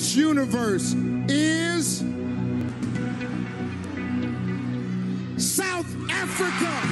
This Universe is South Africa.